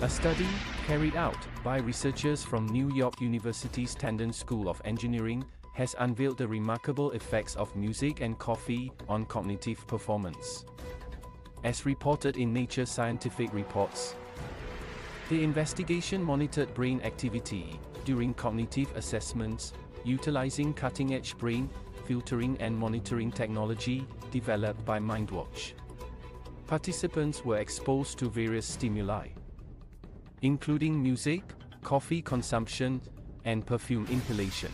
A study, carried out by researchers from New York University's Tandon School of Engineering, has unveiled the remarkable effects of music and coffee on cognitive performance. As reported in Nature Scientific Reports, the investigation monitored brain activity during cognitive assessments, utilizing cutting edge brain filtering and monitoring technology developed by MindWatch. Participants were exposed to various stimuli, including music, coffee consumption, and perfume inhalation.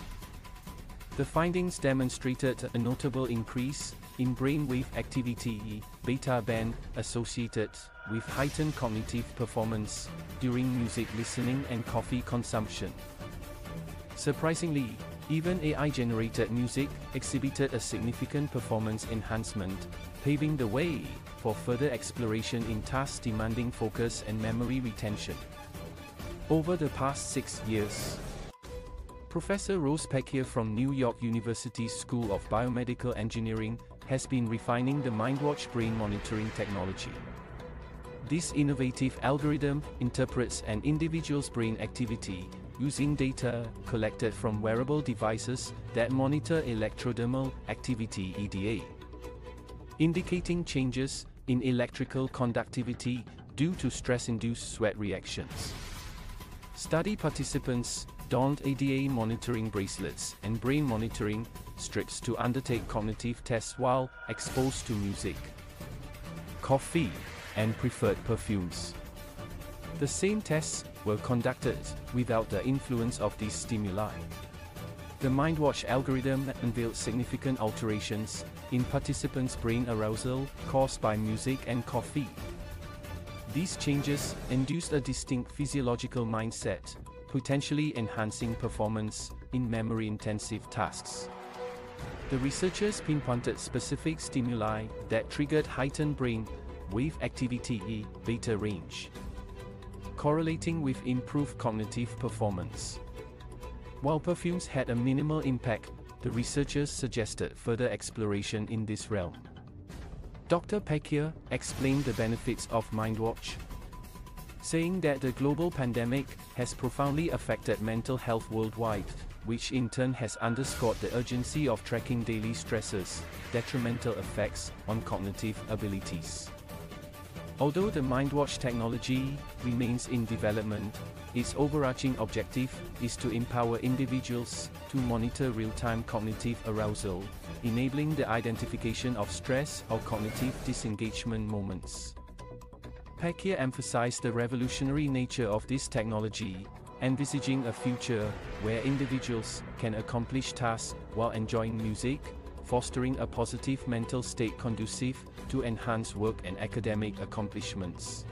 The findings demonstrated a notable increase in brainwave activity, beta band, associated with heightened cognitive performance during music listening and coffee consumption. Surprisingly, even AI-generated music exhibited a significant performance enhancement, paving the way for further exploration in tasks demanding focus and memory retention. Over the past six years, Professor Rose Peckier from New York University's School of Biomedical Engineering has been refining the MindWatch brain monitoring technology. This innovative algorithm interprets an individual's brain activity using data collected from wearable devices that monitor electrodermal activity EDA, indicating changes in electrical conductivity due to stress-induced sweat reactions. Study participants donned EDA monitoring bracelets and brain monitoring strips to undertake cognitive tests while exposed to music, coffee, and preferred perfumes. The same tests were conducted without the influence of these stimuli. The MindWatch algorithm unveiled significant alterations in participants' brain arousal caused by music and coffee. These changes induced a distinct physiological mindset, potentially enhancing performance in memory-intensive tasks. The researchers pinpointed specific stimuli that triggered heightened brain wave activity beta range correlating with improved cognitive performance. While perfumes had a minimal impact, the researchers suggested further exploration in this realm. Dr. Peckier explained the benefits of MindWatch, saying that the global pandemic has profoundly affected mental health worldwide, which in turn has underscored the urgency of tracking daily stresses, detrimental effects on cognitive abilities. Although the MindWatch technology remains in development, its overarching objective is to empower individuals to monitor real-time cognitive arousal, enabling the identification of stress or cognitive disengagement moments. Peckier emphasized the revolutionary nature of this technology, envisaging a future where individuals can accomplish tasks while enjoying music, fostering a positive mental state conducive to enhance work and academic accomplishments.